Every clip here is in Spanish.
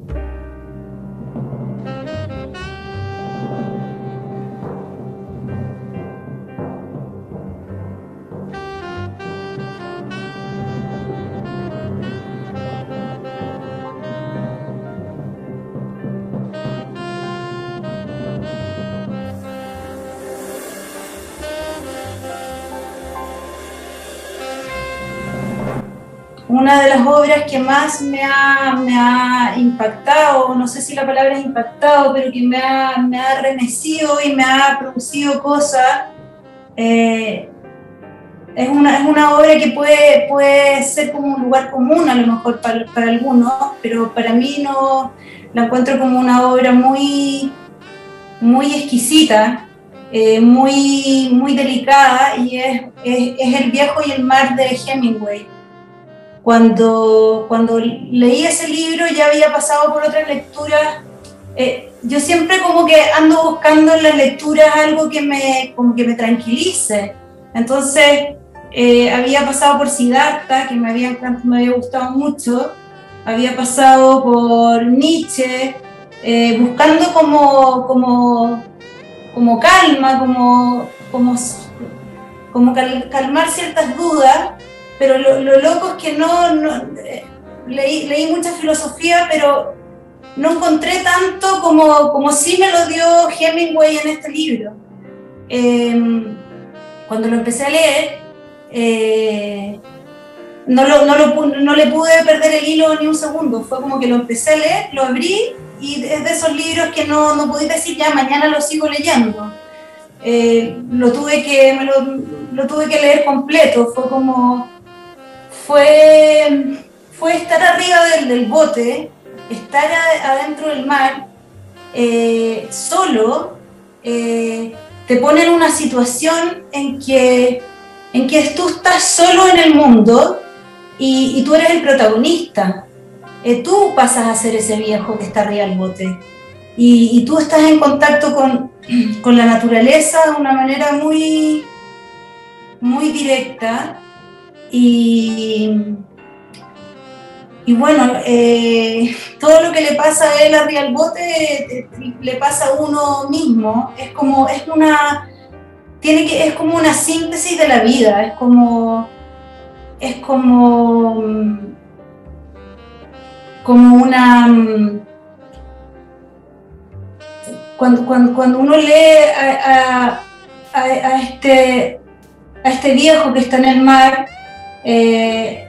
you una de las obras que más me ha, me ha, impactado, no sé si la palabra es impactado, pero que me ha, me ha remecido y me ha producido cosas, eh, es, una, es una obra que puede, puede ser como un lugar común a lo mejor para, para algunos, pero para mí no la encuentro como una obra muy, muy exquisita, eh, muy, muy delicada y es, es, es El viejo y el mar de Hemingway cuando, cuando leí ese libro ya había pasado por otras lecturas. Eh, yo siempre como que ando buscando en las lecturas algo que me, como que me tranquilice. Entonces eh, había pasado por Siddhartha, que me había, me había gustado mucho. Había pasado por Nietzsche, eh, buscando como, como, como calma, como, como, como calmar ciertas dudas pero lo, loco es que no, eh, leí, leí, mucha filosofía, pero no encontré tanto como, como sí me lo dio Hemingway en este libro. Em, cuando lo empecé a leer, eh, no, lo, no, lo, no, le pude perder el hilo ni un segundo. Fue como que lo empecé a leer, lo abrí y es de esos libros que no, no decir ya mañana lo sigo leyendo. Eh, lo, tuve que, me lo, lo, tuve que leer completo. Fue como fue, fue estar arriba del, del bote, estar adentro del mar, eh, solo, eh, te pone en una situación en que, en que tú estás solo en el mundo y, tú eres el protagonista. Eh, tú pasas a ser ese viejo que está arriba del bote. Y, y, tú estás en contacto con, con la naturaleza de una manera muy, muy directa y, y bueno, eh, todo lo que le pasa a él arriba al bote eh, le pasa a uno mismo. Es como, es una, tiene que, es como una síntesis de la vida, es como, es como, como una, cuando, cuando, uno lee a, este, a este viejo que está en el mar, eh,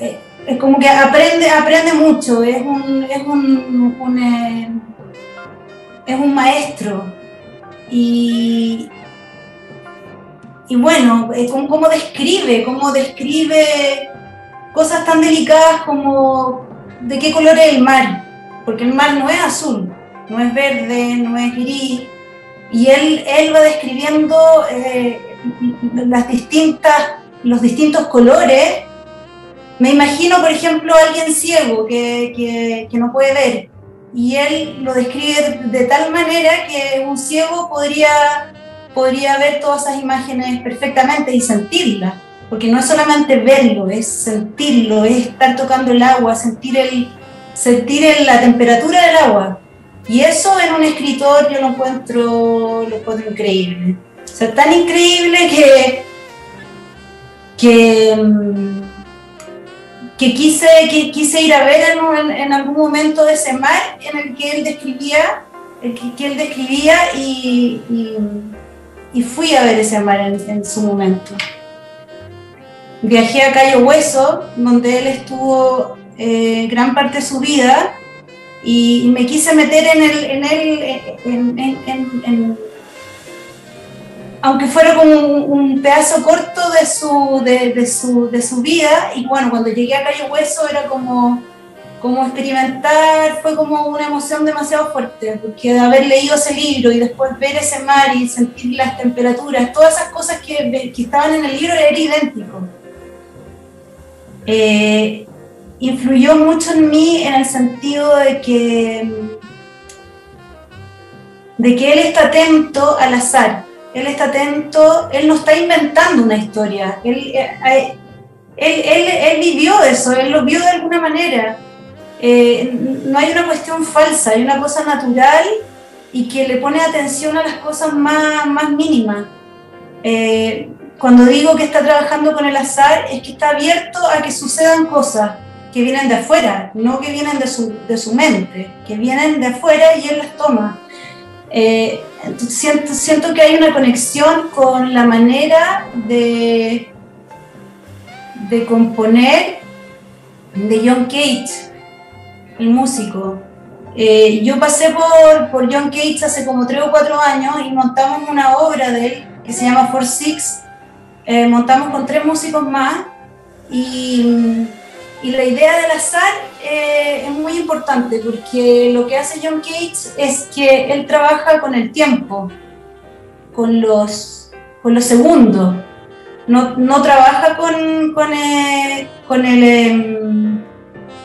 eh, es como que aprende, aprende mucho, es un, es un, eh, es un maestro. Y, y bueno, cómo, describe, cómo describe cosas tan delicadas como de qué color es el mar, porque el mar no es azul, no es verde, no es gris, y él, él va describiendo las distintas los distintos colores, me imagino, por ejemplo, a alguien ciego que, no puede ver y él lo describe de tal manera que un ciego podría, podría ver todas esas imágenes perfectamente y sentirlas, porque no es solamente verlo, es sentirlo, es estar tocando el agua, sentir, el, sentir la temperatura del agua. Y eso en un escritor yo lo encuentro, lo encuentro increíble. O sea, tan increíble que que, mm, que, quise, que quise ir a ver en, algún momento de ese mar en el que él describía, el que, él describía y, y, fui a ver ese mar en, su momento. Viajé a Cayo Hueso, donde él estuvo eh, gran parte de su vida, y me quise meter en el, en, el, aunque fuera como un, pedazo corto de su, de, su, de su vida, y bueno, cuando llegué a Calle Hueso era como, como experimentar, fue como una emoción demasiado fuerte, porque de haber leído ese libro y después ver ese mar y sentir las temperaturas, todas esas cosas que, que estaban en el libro era idéntico. Eh, influyó mucho en mí en el sentido de que, de que él está atento al azar él está atento, él no está inventando una historia, eh, él, él, él, vivió eso, él lo vio de alguna manera. eh, no hay una cuestión falsa, hay una cosa natural y que le pone atención a las cosas más, más mínimas. Eh, cuando digo que está trabajando con el azar, es que está abierto a que sucedan cosas que vienen de afuera, no que vienen de su, de su mente, que vienen de afuera y él las toma. Eh, siento, siento que hay una conexión con la manera de, de componer de John Cage, el músico. Eh, yo pasé por, por John Cage hace como tres o cuatro años y montamos una obra de él que se llama For Six. Eh, montamos con tres músicos más y, y la idea del azar eh, es muy importante porque lo que hace John Cage es que él trabaja con el tiempo, con los, con los segundos. No, no trabaja con, con, con el em,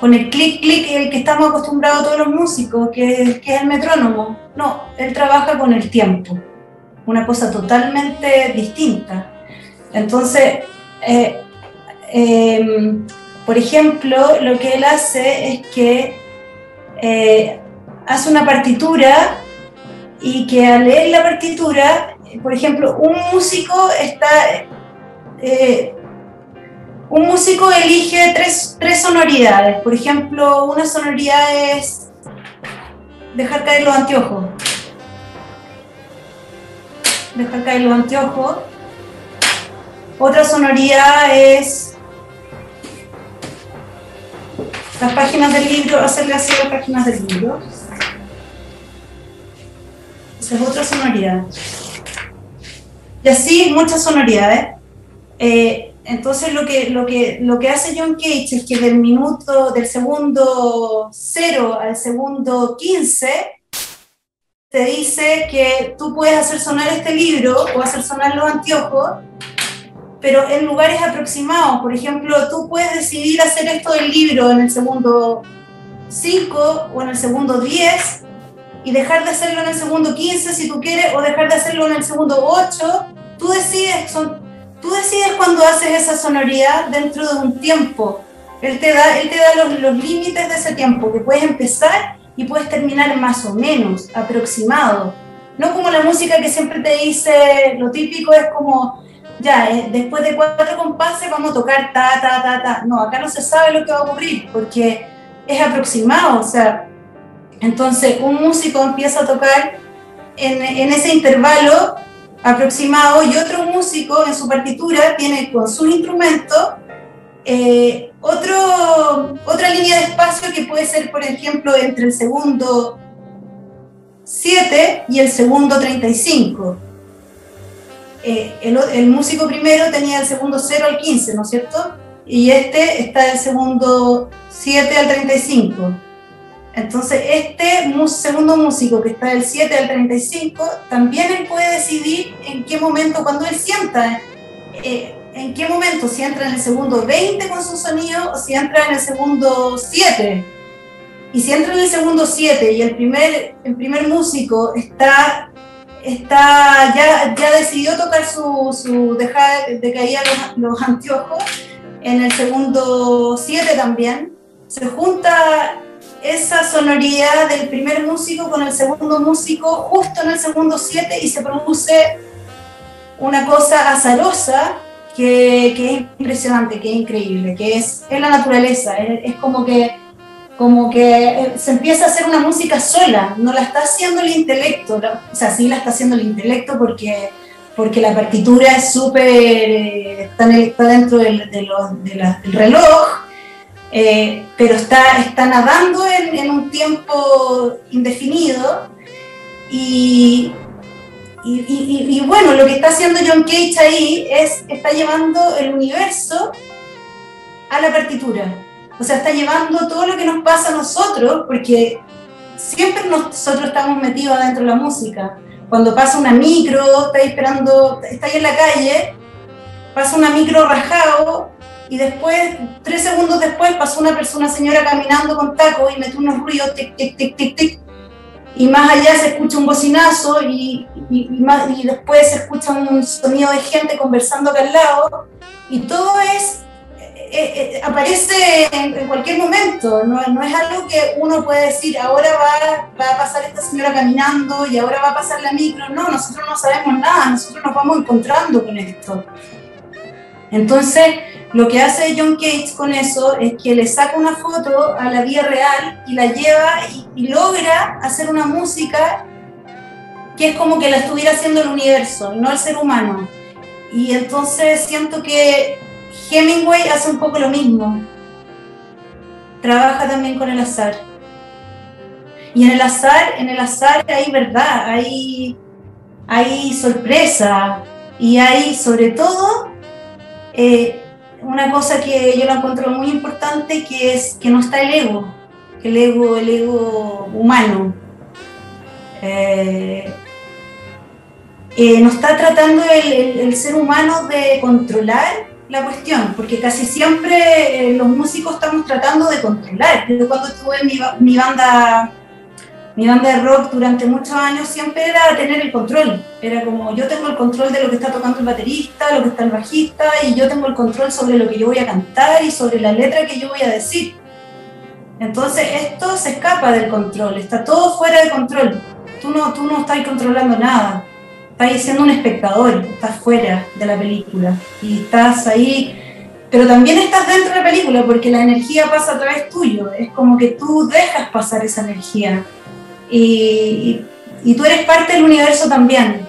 con el clic, clic, el que estamos acostumbrados todos los músicos, que, que, es el metrónomo. No, él trabaja con el tiempo, una cosa totalmente distinta. Entonces, eh, em, por ejemplo, lo que él hace es que eh, hace una partitura y que al leer la partitura, por ejemplo, un músico está... Eh, un músico elige tres, tres sonoridades. Por ejemplo, una sonoridad es dejar caer los anteojos. Dejar caer los anteojos. Otra sonoridad es las páginas del libro, hacerle así las páginas del libro. Esa es otra sonoridad. Y así muchas sonoridades. Eh, entonces lo que, lo, que, lo que hace John Cage es que del minuto, del segundo 0 al segundo 15, te dice que tú puedes hacer sonar este libro o hacer sonar los anteojos, pero en lugares aproximados. Por ejemplo, tú puedes decidir hacer esto del libro en el segundo 5 o en el segundo 10 y dejar de hacerlo en el segundo 15 si tú quieres o dejar de hacerlo en el segundo 8. Tú decides, son Tú decides cuando haces esa sonoridad dentro de un tiempo. Él te da, él te da los, los límites de ese tiempo, que puedes empezar y puedes terminar más o menos, aproximado. No como la música que siempre te dice, lo típico es como, ya, eh, después de cuatro compases vamos a tocar ta, ta, ta, ta. No, acá no se sabe lo que va a ocurrir porque es aproximado, o sea, entonces un músico empieza a tocar en, ese intervalo aproximado y otro músico en su partitura tiene con sus instrumentos eh, otra línea de espacio que puede ser, por ejemplo, entre el segundo 7 y el segundo 35. Eh, el, el, músico primero tenía el segundo 0 al 15, ¿no es cierto? Y este está del segundo 7 al 35. Entonces, este segundo músico que está del 7 al 35, también él puede decidir en qué momento, cuando él sienta, eh, en qué momento, si entra en el segundo 20 con su sonido o si entra en el segundo 7. Y si entra en el segundo 7 y el primer, el primer músico está, está ya, ya decidió tocar su, su dejar de caer los, los anteojos, en el segundo 7 también, se junta esa sonoridad del primer músico con el segundo músico justo en el segundo 7 y se produce una cosa azarosa que, que, es impresionante, que es increíble, que es, es la naturaleza, es, es, como, que, como que se empieza a hacer una música sola, no la está haciendo el intelecto, o sea, sí la está haciendo el intelecto porque, porque la partitura es súper, eh, está, dentro del, del reloj, eh, pero está, está nadando en, un tiempo indefinido y, y, y, bueno, lo que está haciendo John Cage ahí es, está llevando el universo a la partitura, o sea, está llevando todo lo que nos pasa a nosotros, porque siempre nosotros estamos metidos adentro de la música. Cuando pasa una micro, está esperando, está ahí en la calle, pasa una micro rajado, y después, tres segundos después, pasó una persona, señora caminando con tacos y metió unos ruidos, tic, tic, tic, tic, tic. Y más allá se escucha un bocinazo y, y, y, más, y después se escucha un sonido de gente conversando acá al lado. Y todo es, eh, eh, aparece en, cualquier momento, no, es algo que uno puede decir, ahora va, va, a pasar esta señora caminando y ahora va a pasar la micro. No, nosotros no sabemos nada, nosotros nos vamos encontrando con esto. Entonces, lo que hace John Cage con eso es que le saca una foto a la vida real y la lleva y, logra hacer una música que es como que la estuviera haciendo el universo, no el ser humano. Y entonces siento que Hemingway hace un poco lo mismo. Trabaja también con el azar. Y en el azar, en el azar hay verdad, hay, hay sorpresa y hay sobre todo eh, una cosa que yo la encuentro muy importante, que es que no está el ego, el ego, el ego humano. Eh, eh, no está tratando el, ser humano de controlar la cuestión, porque casi siempre los músicos estamos tratando de controlar. Yo cuando estuve en mi banda mi banda de rock durante muchos años siempre era tener el control. Era como yo tengo el control de lo que está tocando el baterista, lo que está el bajista, y yo tengo el control sobre lo que yo voy a cantar y sobre la letra que yo voy a decir. Entonces esto se escapa del control, está todo fuera de control. Tú no, tú no estás controlando nada, estás siendo un espectador, estás fuera de la película y estás ahí pero también estás dentro de la película porque la energía pasa a través tuyo, es como que tú dejas pasar esa energía y, tú eres parte del universo también.